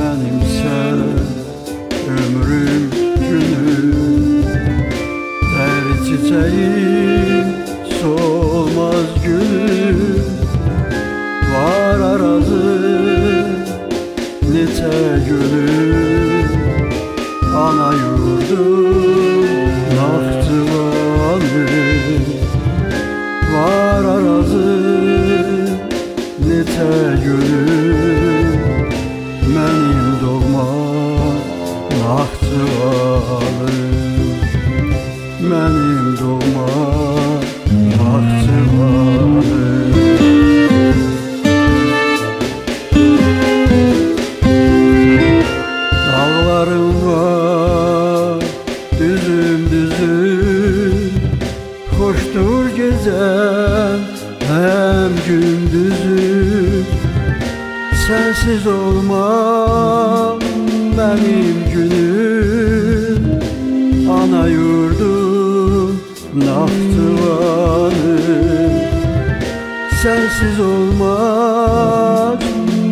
benimsen ömrüm günüm. Her çiçeğim solmaz gülüm Var aradı nice gülüm. Ana yurdum naktıvanı Var aradı nice gülüm Sensiz olmam benim günüm. Ana yurdum naftıvanım Sensiz olmaz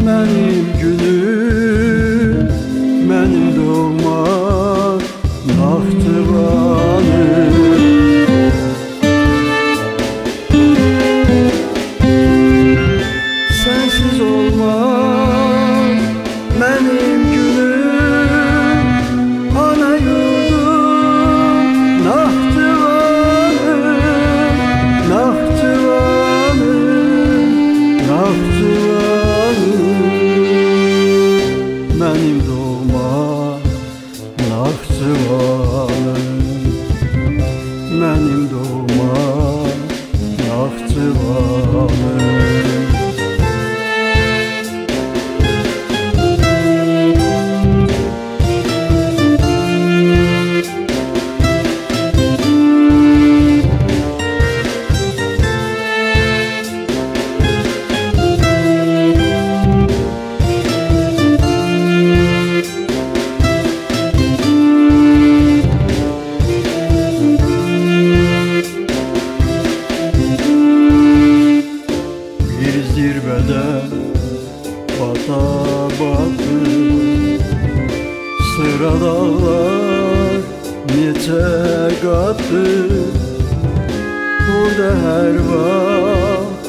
benim günüm. Benim doğmak doğma Naxçıvanım Mənim doğma Naxçıvanım zirvede bata battı Sıra dağlar nice kattı. Burada her vakt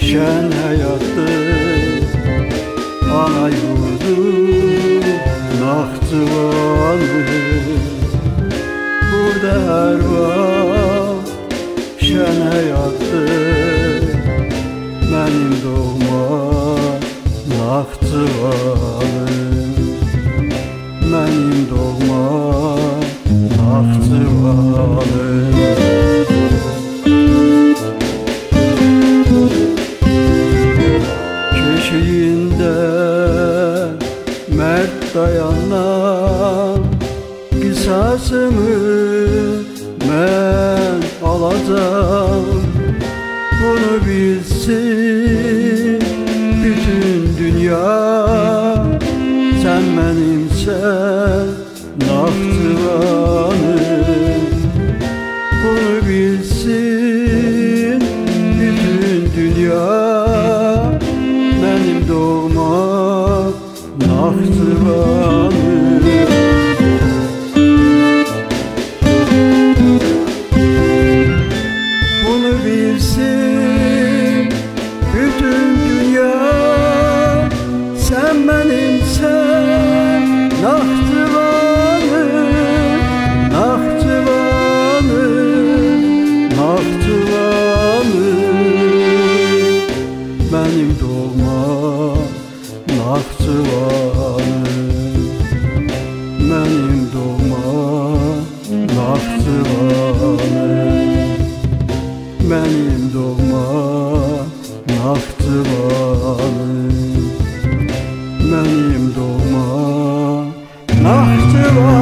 şen hayattı. Ana yurdu naktıvanı Burada her vakt şen hayattı naktıvanım Benim doğma naktıvanım Keşiğinde mert dayanan Kısasımı ben alacağım Bunu bilsin bütün dünya. Benim doğma naftıvanım nahtıvanım Benim doğma nahtıvanım benim doğma naktıvanım Benim doğma naktıvanım